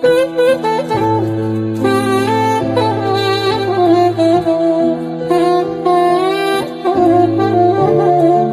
Thank you.